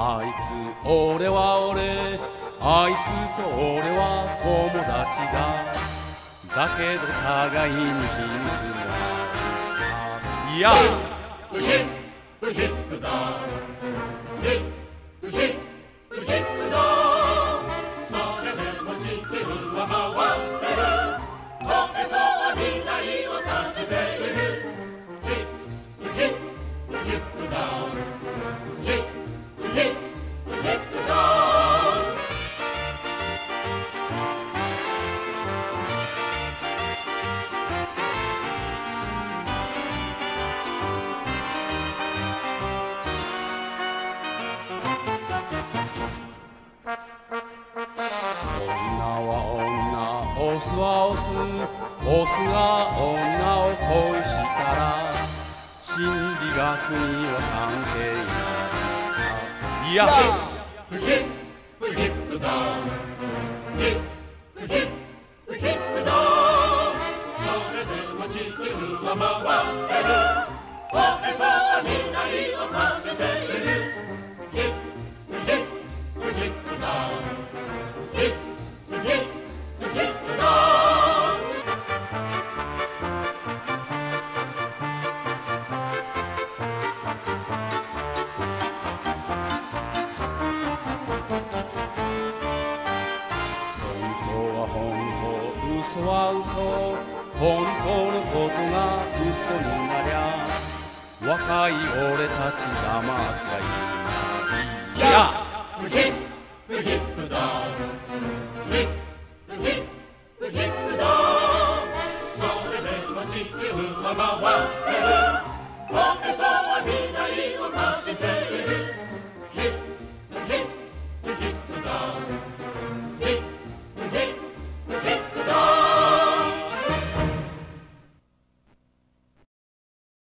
あいつ俺は俺あいつと俺は友達だだけど互いに秘密があるさ。いや。ブヒッブヒップだブヒッブヒッ。オスはオスオスが女を恋したら心理学には関係ない。さいやヒップヒップヒップダウンヒップヒップヒップダウンそれでも地球は回ってる嘘は嘘本当のことが嘘になりゃ若い俺たち黙っちゃいな。いやヒップヒップだヒップヒップヒップだそれでも地球は回ってる。